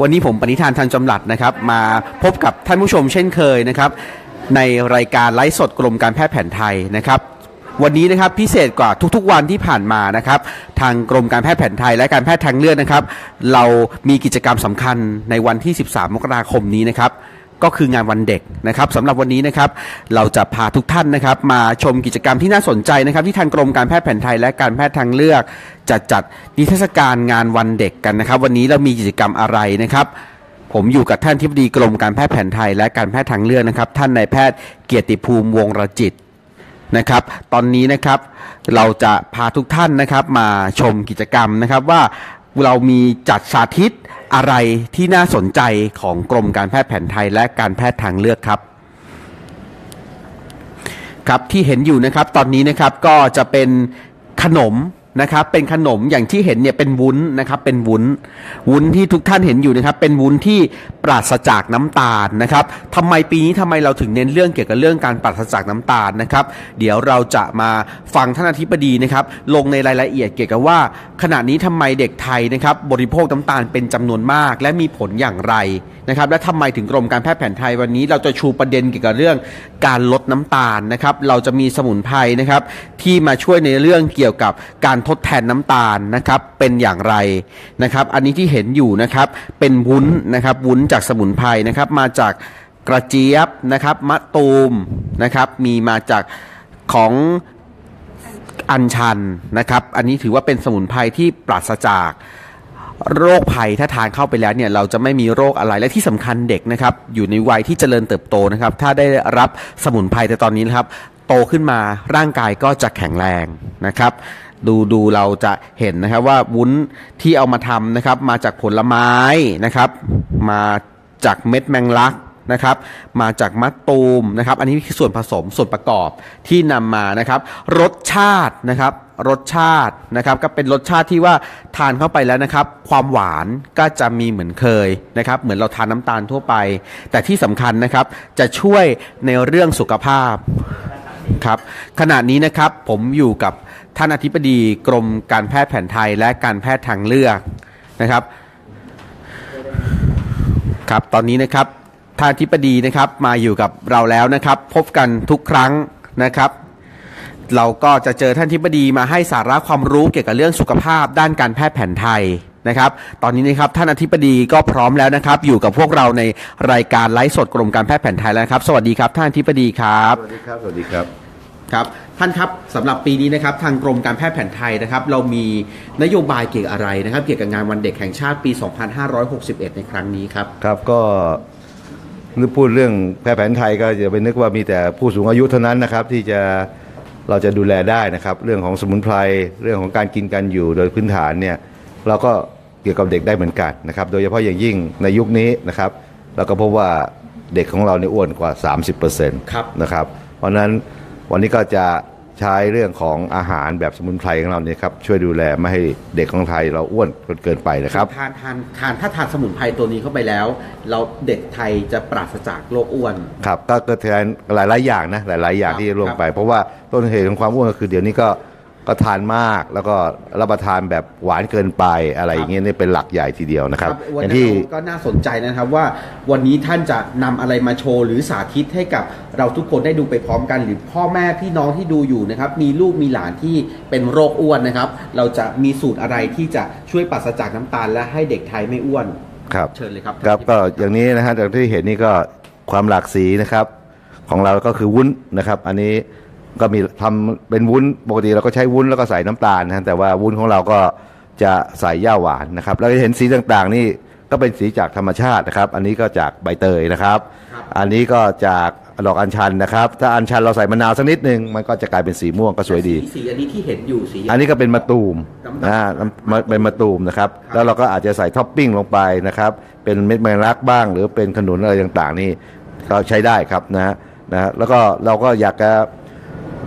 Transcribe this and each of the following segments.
วันนี้ผมปณิธานทันจำหลัดนะครับ มาพบกับท่านผู้ชมเช่นเคยนะครับ ในรายการไลฟ์สดกรมการแพทย์แผนไทยนะครับ วันนี้นะครับพิเศษกว่าทุกๆวันที่ผ่านมานะครับ ทางกรมการแพทย์แผนไทย และการแพทย์ทางเลือกนะครับ เรามีกิจกรรมสำคัญในวันที่ 13 มกราคมนี้นะครับ ก็คืองานวันเด็กนะครับสำหรับวันนี้นะครับเราจะพาทุกท่านนะครับ มาชมกิจกรรมที่น่าสนใจนะครับ ที่ทางกรมการแพทย์แผนไทยและการแพทย์ทางเลือกจัดจัดนิทรรศการงานวันเด็กกันนะครับ วันนี้เรามีกิจกรรมอะไรนะครับผมอยู่กับท่านทิบดีกรมการแพทย์แผนไทยและการแพทย์ทางเลือกนะครับ ท่านนายแพทย์เกียรติภูมิวงรจิตนะครับ ตอนนี้นะครับเราจะพาทุกท่านนะครับมาชมกิจกรรมนะครับว่า เรามีจัดสาธิตอะไรที่น่าสนใจของกรมการแพทย์แผนไทยและการแพทย์ทางเลือกครับครับที่เห็นอยู่นะครับตอนนี้นะครับก็จะเป็นขนม นะครับเป็นขนมอย่างที่เห็นเนี่ยเป็นวุ้นนะครับเป็นวุ้น วุ้นที่ทุกท่านเห็นอยู่นะครับเป็นวุ้นที่ปราศจากน้ำตาลนะครับทำไมปีนี้ทำไมเราถึงเน้นเรื่องเกี่ยวกับเรื่องการปราศจากน้ำตาลนะครับเดี๋ยวเราจะมาฟังท่านอธิบดีนะครับลงในรายละเอียดเกี่ยวกับว่า ขณะนี้ทำไมเด็กไทยนะครับบริโภคน้ำตาลเป็นจำนวนมาก และมีผลอย่างไรนะครับและทำไมถึงกรมการแพทย์แผนไทยวันนี้ เราจะชูประเด็นเกี่ยวกับเรื่องการลดน้ำตาลนะครับเราจะมีสมุนไพรนะครับที่มาช่วยในเรื่องเกี่ยวกับการทดแทนน้ำตาลนะครับเป็นอย่างไรนะครับอันนี้ที่เห็นอยู่นะครับเป็นวุ้นนะครับวุ้นจากสมุนไพรนะครับมาจากกระเจี๊ยบนะครับมะตูมนะครับมีมาจากของอัญชันนะครับอันนี้ถือว่าเป็นสมุนไพรที่ปราศจากโรคภัยถ้าทานเข้าไปแล้วเนี่ยเราจะไม่มีโรคอะไรและที่สำคัญเด็กนะครับอยู่ในวัยที่เจริญเติบโตนะครับถ้าได้รับสมุนไพรแต่ตอนนี้นะครับโตขึ้นมาร่างกายก็จะแข็งแรงนะครับ ดูดูเราจะเห็นนะครับว่าวุ้นที่เอามาทำนะครับ มาจากผลไม้นะครับ มาจากเม็ดแมงลักนะครับมาจากมะตูมนะครับ อันนี้คือส่วนผสมส่วนประกอบที่นำมานะครับ รสชาตินะครับ รสชาตินะครับ ก็เป็นรสชาติที่ว่าทานเข้าไปแล้วนะครับ ความหวานก็จะมีเหมือนเคยนะครับ เหมือนเราทานน้ำตาลทั่วไป แต่ที่สำคัญนะครับจะช่วยในเรื่องสุขภาพ ครับ ขณะนี้นะครับผมอยู่กับท่านอธิบดีกรมการแพทย์แผนไทยและการแพทย์ทางเลือกนะครับ ครับตอนนี้นะครับท่านอธิบดีนะครับมาอยู่กับเราแล้วนะครับ พบกันทุกครั้งนะครับ เราก็จะเจอท่านอธิบดีมาให้สาระความรู้เกี่ยวกับเรื่องสุขภาพด้านการแพทย์แผนไทยนะครับ ตอนนี้นะครับท่านอธิบดีก็พร้อมแล้วนะครับ อยู่กับพวกเราในรายการไลฟ์สดกรมการแพทย์แผนไทยแล้วนะครับ สวัสดีครับท่านอธิบดีครับ สวัสดีครับ สวัสดีครับ ครับท่านครับสำหรับปีนี้นะครับทางกรมการแพทย์แผนไทยนะครับ เรามีนโยบายเกี่ยวกับอะไรนะครับ เกี่ยวกับงานวันเด็กแห่งชาติปี 2561 ในครั้งนี้ครับครับก็นึกพูดเรื่องแพทย์แผนไทยก็จะไปนึกว่ามีแต่ผู้สูงอายุเท่านั้นนะครับ ที่จะเราจะดูแลได้นะครับ เรื่องของสมุนไพรเรื่องของการกินการอยู่โดยพื้นฐานเนี่ยเราก็เกี่ยวกับเด็กได้เหมือนกันนะครับ โดยเฉพาะอย่างยิ่งในยุคนี้นะครับ เราก็พบว่าเด็กของเราเนี่ยอ้วนกว่า 30%ครับนะครับ เพราะฉะนั้น วันนี้ก็จะใช้เรื่องของอาหารแบบสมุนไพรของเราเนี่ยครับช่วยดูแลไม่ให้เด็กของไทยเราอ้วนจนเกินไปนะครับทานทานทานถ้าทานสมุนไพรตัวนี้เข้าไปแล้ว เราเด็กไทยจะปราศจากโรคอ้วนครับก็เกิดแทนหลายๆอย่างนะหลาย ๆ อย่างครับที่ลงไป เพราะว่าต้นเหตุของความอ้วนก็คือเดี๋ยวนี้ก็ ก็ทานมากแล้วก็รับประทานแบบหวานเกินไปอะไรอย่างเงี้ยนี่เป็นหลักใหญ่ทีเดียวนะครับวันอย่างนี้ที่ก็น่าสนใจนะครับว่าวันนี้ท่านจะนำอะไรมาโชว์หรือสาธิตให้กับเราทุกคนได้ดูไปพร้อมกัน หรือพ่อแม่พี่น้องที่ดูอยู่นะครับมีลูกมีหลานที่เป็นโรคอ้วนนะครับ เราจะมีสูตรอะไรที่จะช่วยปราศจากน้ำตาล และให้เด็กไทยไม่อ้วนครับเชิญเลยครับครับก็อย่างนี้นะฮะจากที่เห็นนี่ก็ความหลากสีนะครับ ของเราก็คือวุ้นนะครับ อันนี้ ก็มีทำเป็นวุ้นปกติเราก็ใช้วุ้นแล้วก็ใส่น้ำตาลนะฮะแต่ว่าวุ้นของเราก็จะใส่ย่าหวานนะครับ แล้วก็เห็นสีต่างๆ นี่ก็เป็นสีจากธรรมชาตินะครับ อันนี้ก็จากใบเตยนะครับ อันนี้ก็จากดอกอัญชันนะครับ ถ้าอัญชันเราใส่มะนาวสักนิดหนึ่งมันก็จะกลายเป็นสีม่วงก็สวยดีสีสีอันนี้ที่เห็นอยู่สีอันนี้ก็เป็นมะตูมน้ำตาลนะน้ำมะเป็นมะตูมนะครับครับ แล้วเราก็อาจจะใส่ท็อปปิ้งลงไปนะครับ เป็นเม็ดแมงลักบ้าง หรือเป็นขนุนอะไรต่างๆ นี่ก็ใช้ได้ครับนะฮะนะฮะแล้วก็เราก็อยากจะ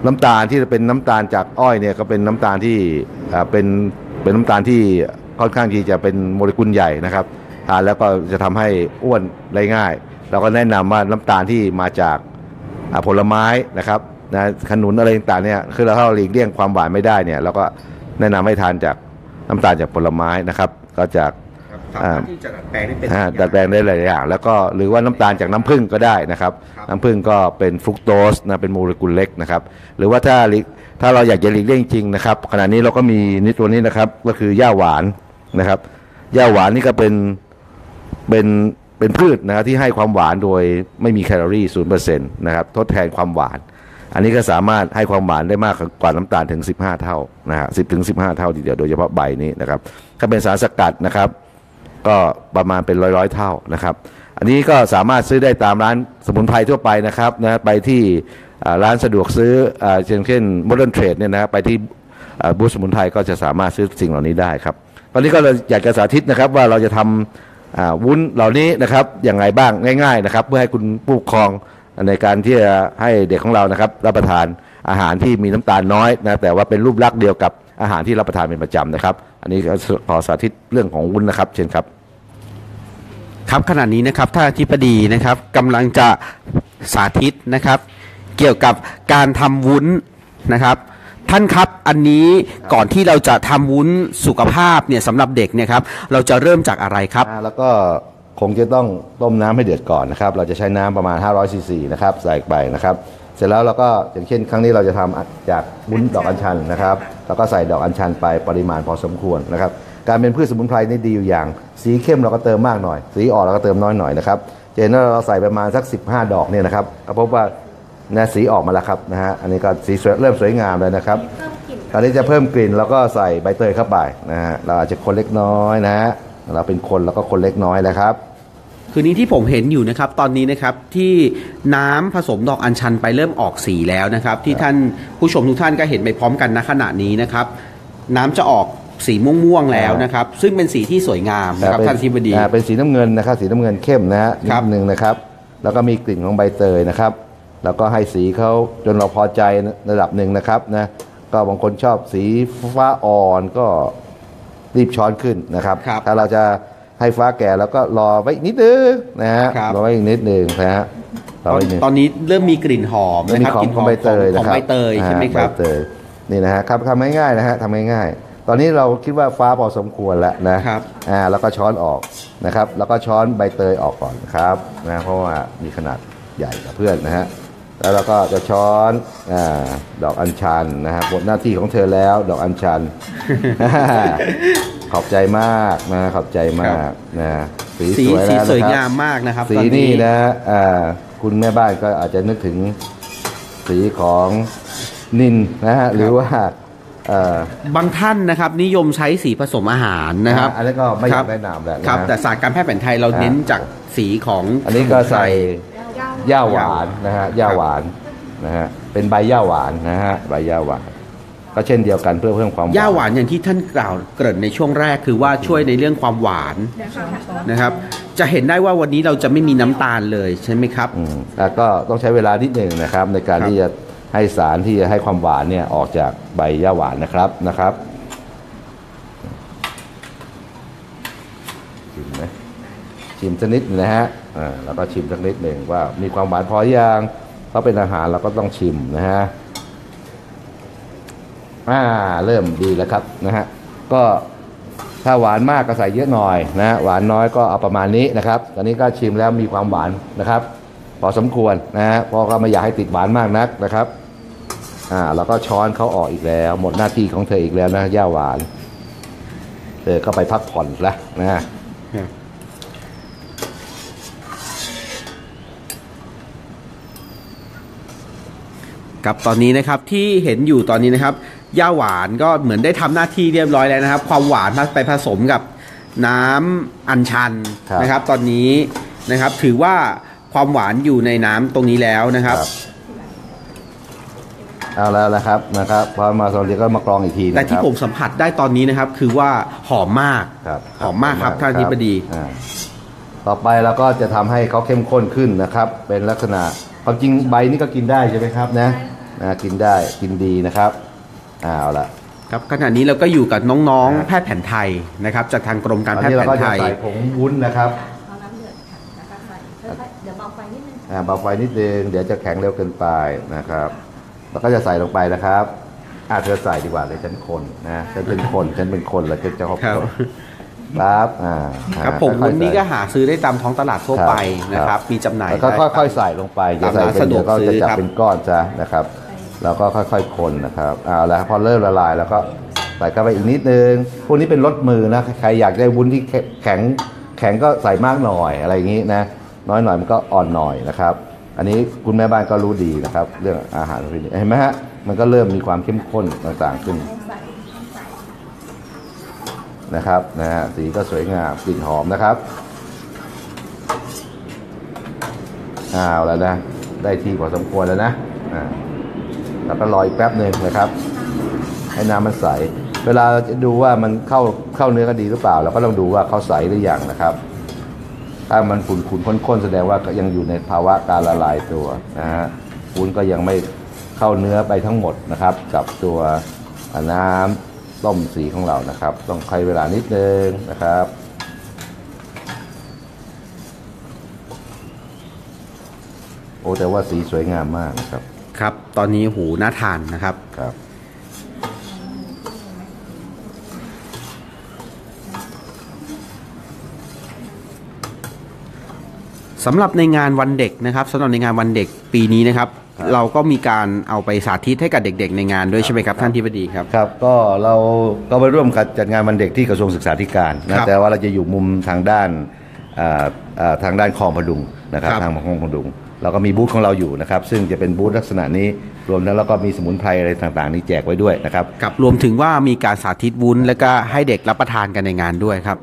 น้ำตาลที่เป็นน้ำตาลจากอ้อยเนี่ยก็เป็นน้ำตาลที่เป็นเป็นน้ำตาลที่ค่อนข้างที่จะเป็นโมเลกุลใหญ่นะครับทานแล้วก็จะทำให้อ้วนได้ง่ายเราก็แนะนำว่าน้ำตาลที่มาจากผลไม้นะครับนะขนุนอะไรต่างๆเนี่ยคือเราถ้าเราหลีกเลี่ยงความหวานไม่ได้เนี่ยเราก็แนะนำให้ทานจากน้ำตาลจากผลไม้นะครับ ก็จาก สามารถที่จะดัดแปลงได้เป็นอ่าทุกอย่างดัดแปลงได้หลายอย่างแล้วก็หรือว่าน้ำตาลจากน้ำผึ้งก็ได้นะครับครับน้ำผึ้งก็เป็นฟรุกโตสนะเป็นโมเลกุลเล็กนะครับ หรือว่าถ้าหลีกถ้าเราอยากจะหลีกเลี่ยงจริงนะครับขณะนี้เราก็มีนี่ตัวนี้นะครับก็คือหญ้าหวานนะครับหญ้าหวานนี่ก็เป็นเป็นเป็นพืชนะครับที่ให้ความหวานโดยไม่มีแคลอรี่ศูนย์เปอร์เซ็นต์นะครับทดแทนความหวาน อันนี้ก็สามารถให้ความหวานได้มากกว่าน้ำตาลถึง 15 เท่านะฮะ10ถึง15เท่าทีเดียวโดยเฉพาะใบนี้นะครับถ้าเป็นสารสกัดนะครับ ก็ประมาณเป็นร้อยร้อยเท่านะครับ อันนี้ก็สามารถซื้อได้ตามร้านสมุนไพรทั่วไปนะครับนะไปที่ร้านสะดวกซื้อเช่นเช่น Modern Trade เนี่ยนะไปที่บูธสมุนไพรก็จะสามารถซื้อสิ่งเหล่านี้ได้ครับตอนนี้ก็เลยอยากจะสาธิตนะครับว่าเราจะทำอ่าวุ้นเหล่านี้นะครับอย่างไรบ้างง่าย ๆนะครับ เพื่อให้คุณผู้ปกครองในการที่จะให้เด็กของเรานะครับ รับประทานอาหารที่มีน้ำตาลน้อยนะแต่ว่าเป็นรูปลักษณ์เดียวกับอาหารที่รับประทานเป็นประจำนะครับ นนี้ก็ขอสาธิตเรื่องของวุ้นนะครับ เช่นครับ ครับขณะนี้นะครับท่านอธิบดีนะครับกำลังจะสาธิตนะครับ เกี่ยวกับการทำวุ้นนะครับท่านครับอันนี้ก่อนที่เราจะทำวุ้นสุขภาพเนี่ยสำหรับเด็กเนี่ยครับเราจะเริ่มจากอะไรครับอ่าแล้วก็คงจะต้องต้มน้ำให้เดือดก่อนนะครับ เราจะใช้น้ำประมาณ 500ซีซีนะครับใส่ไปนะครับ เสร็จแล้วเราก็อย่างเช่น ครั้งนี้เราจะทำจากวุ้นดอกอัญชันนะครับแล้วก็ใส่ดอกอัญชันไปปริมาณพอสมควรนะครับ การเป็นพืชสมุนไพรนี่ดีอยู่อย่าง สีเข้มเราก็เติมมากหน่อย สีอ่อนเราก็เติมน้อยหน่อยนะครับจะเห็นว่าเราใส่ประมาณสัก 15 ดอกเนี่ยนะครับก็พบว่านะสีออกมาแล้วครับนะฮะอันนี้ก็สีสวยเริ่มสวยงามเลยนะครับคราวนี้จะเพิ่มกลิ่นแล้วก็ใส่ใบเตยเข้าไปนะฮะเราอาจจะคนเล็กน้อยนะฮะเราเป็นคนแล้วก็คนเล็กน้อยแล้วครับ คือนี้ที่ผมเห็นอยู่นะครับตอนนี้นะครับที่น้ำผสมดอกอัญชันไปเริ่มออกสีแล้วนะครับ ที่ท่านผู้ชมทุกท่านก็เห็นไปพร้อมกันณขณะนี้นะครับ น้ำจะออกสีม่วงๆแล้วนะครับ ซึ่งเป็นสีที่สวยงามนะครับเป็ท่านอธิบดีอ่าเป็นสีน้ำเงินนะครับ สีน้ำเงินเข้มนะฮะนิครัดบหนึ่งนะครับ แล้วก็มีกลิ่นของใบเตยนะครับ แล้วก็ให้สีเขาจนเราพอใจระดับหนึ่งนะครับนะก็บางคนชอบสีฟ้าอ่อนก็รีบช้อนขึ้นนะครับครับถ้าเราจะ ให้ฟ้าแก่แล้วก็รอไว้อีกนิดนึงนะฮะครับ รอไว้อีกนิดนึงนะฮะรอไว้อีกนิดตอนนี้เริ่มมีกลิ่นหอมแล้วนะมีครับของกลิ่นของใบเตยขนะองครับใบเตยใช่ไหมครับใบเตยนี่นะฮะครับทำง่ายๆนะฮะทำง่ายๆตอนนี้เราคิดว่าฟ้าพอสมควรแล้วนะครับอ่าแล้วก็ช้อนออกนะครับ แล้วก็ช้อนใบเตยออกก่อนครับนะเพราะว่ามีขนาดใหญ่กับเพื่อนนะฮะแล้วเราก็จะช้อนอ่าดอกอัญชันนะฮะหมดหน้าที่ของเธอแล้วดอกอัญชัน ขอบใจมากนะขอบใจมากนะสีสีสวยสีแล้วสวยนะครับงามมากนะครับ สีตอนี่นะอ่าคุณแม่บ้านก็อาจจะนึกถึงสีของนินนะฮะหรือว่าเอ่อบางท่านนะครับนิยมใช้สีผสมอาหารนะครับอันนี้ก็ไม่อครัยาบกแนะนำแล้วนะครับฮะแต่ศาสตร์การแพทย์แผนไทยเราอ่าเน้นจากสีของอันนี้ก็ใส่ย่าหวานย่านะฮะย่าหวานนะฮะเป็นใบย่าหวานนะฮะใบย่าหวาน ก็เช่นเดียวกันเพื่อเพิ่มความย่าหวานอย่างที่ท่านกล่าวเกริ่นในช่วงแรกคือว่าช่วยในเรื่องความหวานนะครับ จะเห็นได้ว่าวันนี้เราจะไม่มีน้ำตาลเลยใช่ไหมครับอืมแล้วก็ต้องใช้เวลานิดหนึ่งนะครับ ในการครับที่จะให้สารที่จะให้ความหวานเนี่ยออกจากใบย่าหวานนะครับนะครับชิมไหมชิมสักนิดหนึ่งนะฮะอ่าแล้วก็ชิมสักนิดหนึ่งว่ามีความหวานพอหรือยังเพราะเป็นอาหารเราก็ต้องชิมนะฮะ อ่าเริ่มดีแล้วครับนะฮะก็ถ้าหวานมากก็ใส่เยอะหน่อยนะหวานน้อยก็เอาประมาณนี้นะครับตอนนี้ก็ชิมแล้วมีความหวานนะครับ พอสมควรนะฮะเพราะก็ไม่อยากให้ติดหวานมากนักนะครับอ่าแล้วก็ช้อนเขาออกอีกแล้ว หมดหน้าที่ของเธออีกแล้วนะย่าหวานเธอก็ไปพักผ่อนละนะครับตอนนี้นะครับที่เห็นอยู่ตอนนี้นะครับ ย่าหวานก็เหมือนได้ทำหน้าที่เรียบร้อยแล้วนะครับ ความหวานไปผสมกับน้ำอัญชันครับนะครับ ตอนนี้นะครับ ถือว่าความหวานอยู่ในน้ำตรงนี้แล้วนะครับเอาแล้วนะครับนะครับพอมาสองเดียวก็มากรองอีกทีนะแต่ที่ครับผมสัมผัสได้ตอนนี้นะครับ คือว่าหอมมากครับหอมมากครับท่านอธิบดีอ่าต่อไปเราก็จะทำให้เขาเข้มข้นขึ้นนะครับ เป็นลักษณะความจริงใบนี่ก็กินได้ใช่ไหมครับนะนะกินได้กินดีนะครับ อ่าเอาละครับขณะนี้เราก็อยู่กับน้องครับๆแพทย์แผนไทยนะครับ จากทางกรมการตอนแพทนี้ย์เราแผก็นจะไทยใส่ผงวุ้นนะครับเอาน้ำเดือดค่ะแล้วก็ใส่ค่อยๆเดี๋ยวเบาไฟนิดนึงอ่าเบาไฟนิดนึงเดี๋ยวจะแข็งเร็วเกินไปนะครับแล้วก็จะใส่ลงไปนะครับอ่าเธอใส่ดีกว่าเลยฉันคนนะฉันเป็นคนฉันเป็นคนแล้วฉันจะครอบครับคครับอ่าครับผมค่อยๆวุ้นนี้ก็ใส่หาซื้อได้ตามท้องตลาดทั่วไปนะครับ มีจำหน่ายแล้วก็ได้ค่อยๆใส่ลงไปจะตามใส่ร้านเป็นสะดเดี๋วยกวก็ซื้จะอจับครับเป็นก้อนซะนะครับ แล้วก็ค่อยๆคนนะครับเอาแล้วพอเริ่มละลายแล้วก็ใส่เข้าไปอีกนิดนึง พวกนี้เป็นรสมือนะ ใครอยากได้วุ้นที่แข็งแข็งก็ใส่มากหน่อยอะไรอย่างนี้นะ น้อยหน่อยมันก็อ่อนหน่อยนะครับ อันนี้คุณแม่บ้านก็รู้ดีนะครับ เรื่องอาหารประเภทนี้เห็นไหมฮะ มันก็เริ่มมีความเข้มข้นต่างๆขึ้นนะครับนะฮะสีก็สวยงามกลิ่นหอมนะครับอ้าวแล้วนะ ได้ที่พอสมควรแล้วนะอ่า แล้วก็รออีกแป๊บหนึ่งนะครับ ให้น้ำมันใส เวลาจะดูว่ามันเข้าเข้าเนื้อก็ดีหรือเปล่า เราก็ต้องดูว่าเขาใสหรือยังนะครับ ถ้ามันขุ่นขุ่นข้นๆแสดงว่ายังอยู่ในภาวะการละลายตัวนะฮะวุ้นก็ยังไม่เข้าเนื้อไปทั้งหมดนะครับ กับตัวน้ำต้มสีของเรานะครับ ต้องใช้เวลานิดนึงนะครับโอ้แต่ว่าสีสวยงามมากนะครับ ครับ ตอนนี้หูน่าทานนะครับ ครับ สำหรับในงานวันเด็กนะครับสำหรับในงานวันเด็กปีนี้นะครับ ครับเราก็มีการเอาไปสาธิตให้กับเด็ก ๆ ในงานด้วยใช่ไหมครับ ท่านที่ปดีครับ ครับ ก็เราก็ไปร่วมกับจัดงานวันเด็กที่กระทรวงศึกษาธิการครันะบแต่ว่าเราจะอยู่มุมทางด้านอ่าอ่าทางด้านคลองพดุงนะครับ ครับ ทางคลองพดุง เราก็มีบูธของเราอยู่นะครับ ซึ่งจะเป็นบูธลักษณะนี้รวมทั้งแล้วก็มีสมุนไพรอะไรต่างๆ นี้แจกไว้ด้วยนะครับกับรวมถึงว่ามีการสาธิตวุ้นแล้วก็ให้เด็กรับประทานกันในงานด้วยครับ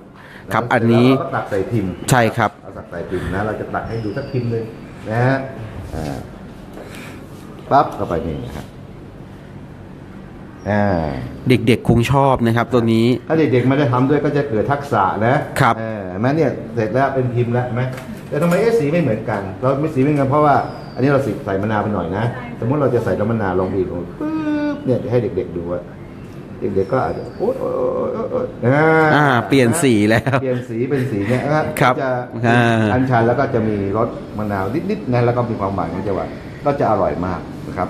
ครับอันนี้แล้วเราก็ตักใส่พิมพ์ใช่ครับเราตักใส่พิมพ์นะเราจะตักให้ดูสักพิมพ์หนึ่งนะฮะอ่าปั๊บเข้าไปนี่นะครับอ่าเด็กๆคงชอบนะครับ ตัวนี้ถ้าเด็กๆไม่ได้ทำด้วยก็จะเกิดทักษะนะครับเออเห็นไหมเนี่ยเสร็จแล้วเป็นพิมพ์แล้วเห็นไหม แต่ทำไมเอะสีไม่เหมือนกัน เราไม่สีไม่เหมือนกันเพราะว่าอันนี้เราใส่มะนาวไปหน่อยนะ สมมติเราจะใส่น้ำมะนาวลงบีบลงปึ๊บเนี่ยให้เด็ก ๆ ดูว่าเด็กๆก็อาจจะโอ๊ยโอ๊ยโอ๊ยโอ๊ยโอ๊ยอ่าอ่าเปลี่ยนสีแล้ว เปลี่ยนสีเป็นสีเนี่ยนะครับครับจะอ่าอัญชันแล้วก็จะมีรสมะนาวนิดๆนะแล้วก็มีความหวานของจังหวะก็จะอร่อยมากนะครับ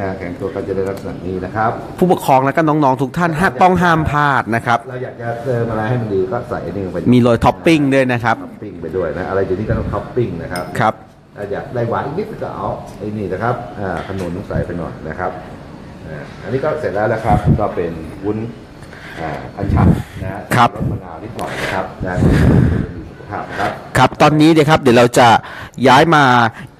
อ่าแข็งตัวก็จะได้ลักษณะนี้นะครับ ผู้ปกครองและก็น้องๆทุกท่านห้าต้องห้ามพลาดนะครับ เราอยากจะเติมอะไรให้มันดีก็ใส่อันนี้ลงไปมีโรยท็อปปิ้งด้วยนะครับ ท็อปปิ้งไปด้วยนะ อะไรเดี๋ยวนี้ก็ต้องท็อปปิ้งนะครับ ครับ ถ้าอยากได้หวานอีกนิดก็เอาไอ้นี่นะครับอ่าขนุนใส่ไปหน่อยนะครับอ่าอันนี้ก็เสร็จแล้วนะครับ ก็เป็นวุ้นอ่าอัญชันนะฮะครับ รสมะนาวนิดหน่อยนะครับนะมีสุขภาพนะ ครับครับตอนนี้เดี๋ยวครับเดี๋ยวเราจะย้ายมา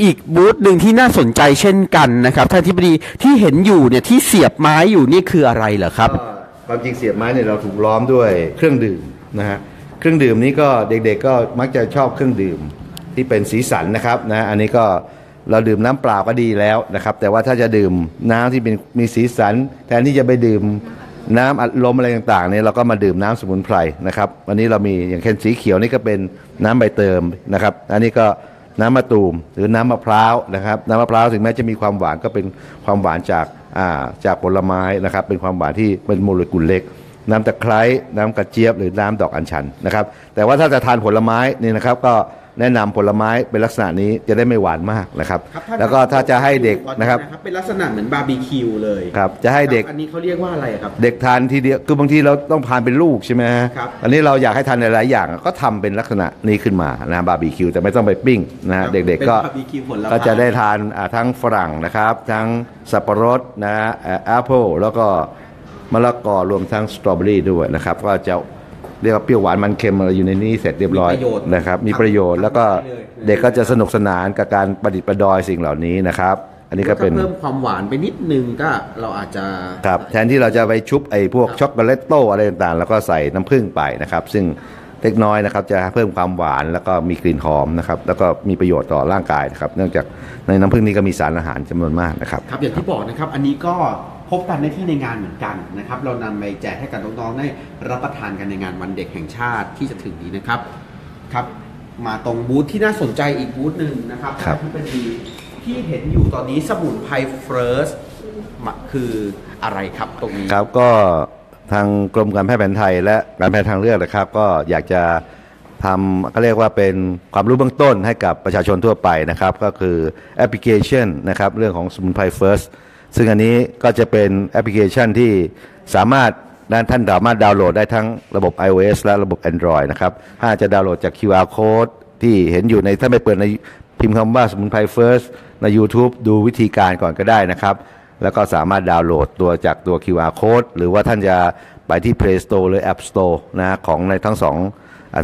อีกบูธหนึ่งที่น่าสนใจเช่นกันนะครับท่านที่ปดีที่เห็นอยู่เนี่ยที่เสียบไม้อยู่นี่คืออะไรเหรอครับก็ความจริงเสียบไม้เนี่ยเราถูกล้อมด้วยเครื่องดื่มนะฮะเครื่องดื่มนี้ก็เด็กๆก็มักจะชอบเครื่องดื่มที่เป็นสีสันนะครับนะอันนี้ก็เราดื่มน้ำเปล่าก็ดีแล้วนะครับ แต่ว่าถ้าจะดื่มน้ำที่เป็นมีสีสันแทนที่จะไปดื่ม น้ำอัดลมอะไรต่างๆเนี่ยเราก็มาดื่มน้ำสมุนไพรนะครับ วันนี้เรามีอย่างเช่นสีเขียวนี่ก็เป็นน้ำใบเติมนะครับ อันนี้ก็น้ำมะตูมหรือน้ำมะพร้าวนะครับ น้ำมะพร้าวถึงแม้จะมีความหวานก็เป็นความหวานจากาจากผลไม้นะครับ เป็นความหวานที่เป็นโมเลกุลเล็ก น้ำตะไคร้น้ำกระเจี๊ยบหรือน้ำดอกอัญชันนะครับ แต่ว่าถ้าจะทานผลไม้นี่นะครับก็ แนะนำผลไม้เป็นลักษณะนี้จะได้ไม่หวานมากนะครับแล้วก็ถ้าจะให้เด็กนะครับ เป็นลักษณะเหมือนบาร์บีคิวเลยครับจะให้เด็กอันนี้เขาเรียกว่าอะไรครับ เด็กทานทีเดียวคือบางทีเราต้องทานเป็นลูกใช่ไหมฮะครับ อันนี้เราอยากให้ทานหลายๆอย่างก็ทำเป็นลักษณะนี้ขึ้นมานะบาร์บีคิวแต่ไม่ต้องไปปิ้งนะฮะเด็กๆก็ เป็นบาร์บีคิวผลไม้ ก็จะได้ทานอ่าทั้งฝรั่งนะครับ ทั้งสับปะรดนะแอปเปิลแล้วก็มะละกอรวมทั้งสตรอเบอรี่ด้วยนะครับ ก็จะ เรียกว่าเปรี้ยวหวานมันเค็มอะไรอยู่ในนี้เสร็จเรียบร้อยมีประโยชน์นะครับ มีประโยชน์แล้วก็ทำได้เลย เด็กก็จะสนุกสนานกับการประดิษฐ์ประดอยสิ่งเหล่านี้นะครับ อันนี้ก็เป็น ถ้าเพิ่มความหวานไปนิดนึงก็เราอาจจะ ครับแทนที่เราจะไปชุบไอ้พวกช็อกโกแลตโต้อะไรต่างๆ แล้วก็ใส่น้ำผึ้งไปนะครับ ซึ่งเล็กน้อยนะครับจะเพิ่มความหวานแล้วก็มีกลิ่นหอมนะครับ แล้วก็มีประโยชน์ต่อร่างกายนะครับ เนื่องจากในน้ำผึ้งนี้ก็มีสารอาหารจำนวนมากนะครับ ครับอย่างที่บอกนะครับ อันนี้ก็ พบกันได้ที่ในงานเหมือนกันนะครับ เรานำไปแจกให้กับน้องๆได้รับประทานกันในงานวันเด็กแห่งชาติที่จะถึงนี้นะครับครับ มาตรงบูธที่น่าสนใจอีกบูธหนึ่งนะครับครับ ที่เป็นดีที่เห็นอยู่ตอนนี้สมุนไพรเฟิร์สคืออะไรครับตรงนี้ ครับก็ทางกรมการแพทย์แผนไทย และการแพทย์ทางเลือกนะครับ ก็อยากจะทำก็เรียกว่าเป็นความรู้เบื้องต้นให้กับประชาชนทั่วไปนะครับ ก็คือแอปพลิเคชันนะครับ เรื่องของสมุนไพร First ซึ่งอันนี้ก็จะเป็นแอปพลิเคชันที่สามารถนั้นท่านสามารถดาวน์โหลดได้ทั้งระบบ iOS และระบบ Android นะครับถ้าจะดาวน์โหลดจาก QR code ที่เห็นอยู่ในถ้าไม่เปิดในพิมพ์คำว่าสมุนไพร First ใน YouTube ดูวิธีการก่อนก็ได้นะครับ แล้วก็สามารถดาวน์โหลดตัวจากตัว QR code หรือว่าท่านจะไปที่ Play Store หรือ App Store นะของในทั้งสอง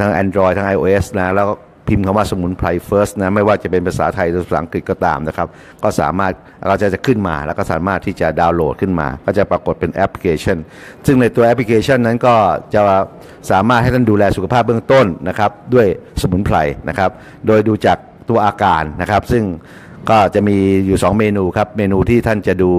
ทั้ง Android ทั้ง iOS นะแล้ว พิมพ์คำว่าสมุนไพร First นะไม่ว่าจะเป็นภาษาไทยหรือภาษาอังกฤษก็ตามนะครับ ก็สามารถเราจะจะขึ้นมา แล้วก็สามารถที่จะดาวน์โหลดขึ้นมา ก็จะปรากฏเป็นแอปพลิเคชัน ซึ่งในตัวแอปพลิเคชันนั้นก็จะสามารถให้ท่านดูแลสุขภาพเบื้องต้นนะครับ ด้วยสมุนไพรนะครับ โดยดูจากตัวอาการนะครับ ซึ่ง ก็จะมีอยู่ 2 เมนูครับ เมนูที่ท่านจะดู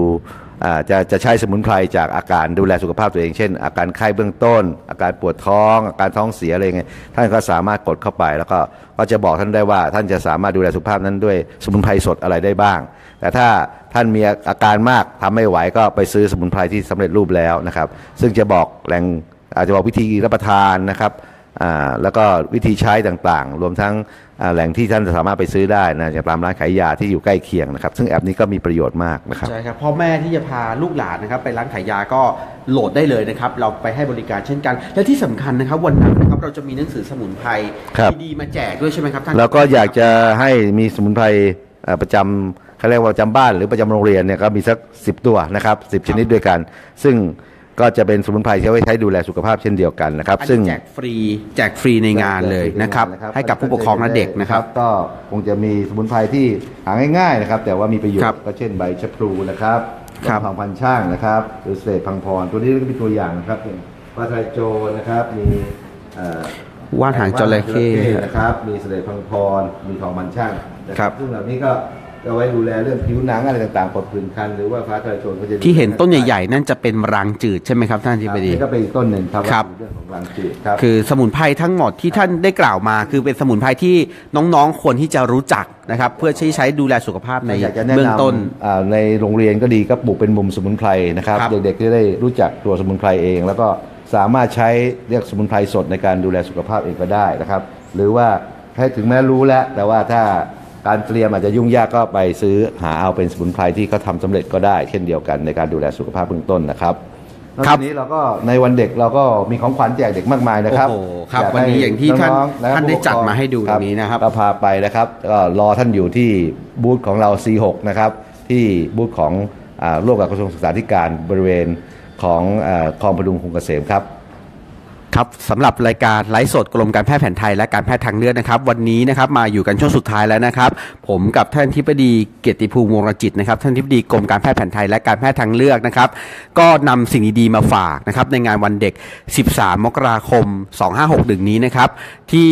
อ่าจะจะใช้สมุนไพรจากอาการดูแลสุขภาพตัวเองเช่น อาการไข้เบื้องต้น อาการปวดท้อง อาการท้องเสียอะไรเงี้ยท่านก็สามารถกดเข้าไป แล้วก็ก็จะบอกท่านได้ว่า ท่านจะสามารถดูแลสุขภาพนั้นด้วยสมุนไพรสดอะไรได้บ้าง แต่ถ้าท่านมีอาการมากทำไม่ไหวก็ไปซื้อสมุนไพรที่สำเร็จรูปแล้วนะครับ ซึ่งจะบอกแหล่งอาจจะบอกวิธีรับประทานนะครับอ่าแล้วก็วิธีใช้ต่างๆ รวมทั้ง แหล่งที่ท่านจะสามารถไปซื้อได้นะจากตามร้านขายยาที่อยู่ใกล้เคียงนะครับ ซึ่งแอปนี้ก็มีประโยชน์มากนะครับใช่ครับพ่อแม่ที่จะพาลูกหลานนะครับไปร้านขายยาก็โหลดได้เลยนะครับ เราไปให้บริการเช่นกัน และที่สำคัญนะครับวันนั้นนะครับเราจะมีหนังสือสมุนไพรครับดีๆมาแจกด้วยใช่ไหมครับท่านแล้วก็อยากจะให้มีสมุนไพรเอ่อประจำเขาเรียกว่าประจำบ้านหรือประจำโรงเรียนเนี่ยก็มีสักสิบตัวนะครับสิบชนิดด้วยกัน ซึ่ง ก็จะเป็นสมุนไพรที่เอาไว้ใช้ดูแลสุขภาพเช่นเดียวกันนะครับอันซึ่งนี้แจกฟรีแจกฟรีในงานเลยนะครับ ให้กับผู้ปกครองและเด็กนะครับ ก็คงจะมีสมุนไพรที่หาง่ายๆนะครับ แต่ว่ามีประโยชครับน์ก็เช่นใบชะพลูนะครับครับพังพันช่างนะครับหรือเศษพังพรตัวนี้ก็เป็นตัวอย่างนะครับอย่างปลาไทรโจนะครับมีเอ่อว่านหางจระเข้นะครับ มีเสลดพังพรมีทองมันช่างนะครับซึ่งเหล่านี้ก็ เอาไว้ดูแลเรื่องผิวหนังอะไรต่างๆปดผื่นคันหรือว่าฟ้าทะลายโจรก็จะที่เห็นต้นใหญ่ๆ นั่นจะเป็นรังจืดใช่ไหมครับท่านที่คปรับดีนี่ก็เป็นอีกต้นหนึ่งครับครับว่าเรื่องของรังจืดครับคือสมุนไพรทั้งหมดที่ท่านได้กล่าวมา คือเป็นสมุนไพรที่น้องๆควรที่จะรู้จักนะครับ เพื่อใช้ใช้ดูแลสุขภาพในอยากจะแนะเบื้องนต้นำอ่าในโรงเรียนก็ดีก็ปลูกเป็นมุมสมุนไพรนะครับครับเด็กๆจะได้รู้จักตัวสมุนไพรเอง แล้วก็สามารถใช้เรียกสมุนไพรสดในการดูแลสุขภาพเองก็ได้นะครับ หรือว่าให้ถึงแม้รู้แล้วแต่ว่าถ้า การเตรียมอาจจะยุ่งยากก็ไปซื้อหาเอาเป็นสมุนไพรที่เขาทำสำเร็จก็ได้ เช่นเดียวกันในการดูแลสุขภาพเบื้องต้นนะครับนอกครัจาบกนี้เราก็ในวันเด็กเราก็มีของขวัญแจกเด็กมากมายนะครับโอ้โหครับกให้วันนี้อย่างที่ท่านองๆะครับท่านได้จัดผู้ปกครองมาให้ดูตรงนี้นะครับก็พาไปนะครับก็รอท่านอยู่ที่บูธของเรา C6 นะครับที่บูธของอ่าร่วมกับกระทรวงศึกษาธิการบริเวณของอาคลองพดุงคงเกษมครับ ครับสำหรับรายการไลฟ์สดกรมการแพทย์แผนไทยและการแพทย์ทางเลือกนะครับ วันนี้นะครับมาอยู่กันช่วงสุดท้ายแล้วนะครับ ผมกับท่านทิบดีเกียรติภูมิวงรจิตนะครับ ท่านทิบดีกรมการแพทย์แผนไทยและการแพทย์ทางเลือกนะครับ ก็นำสิ่งดีๆมาฝากนะครับในงานวันเด็ก 13 มกราคม 2561 นี้นะครับที่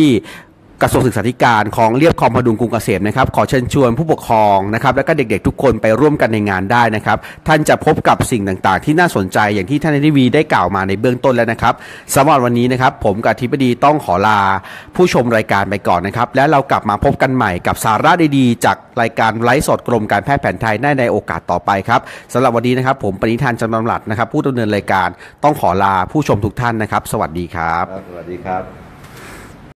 กระทรวงศึกษาธิการของเรียบคลองพดุงกรุงเกษมนะครับขอเชิญชวนผู้ปกครองนะครับและก็เด็กๆทุกคนไปร่วมกันในงานได้นะครับท่านจะพบกับสิ่งต่างๆ ที่น่าสนใจอย่างที่ท่านนทีวีได้กล่าวมาในเบื้องต้นแล้วนะครับสำหรับวันนี้นะครับผมกับอธิบดีต้องขอลา ผู้ชมรายการไปก่อนนะครับและเรากลับมาพบกันใหม่กับสาระดีๆ จากรายการไลฟ์สดกรมการแพทย์แผนไทยได้ในโอกาสต่อไปครับสำหรับวันนี้นะครับผมปณิธานจำนำหลัดนะครับผู้ดำเนินรายการต้องขอลาผู้ชมทุกท่านนะครับ สวัสดีครับ สวัสดีครับ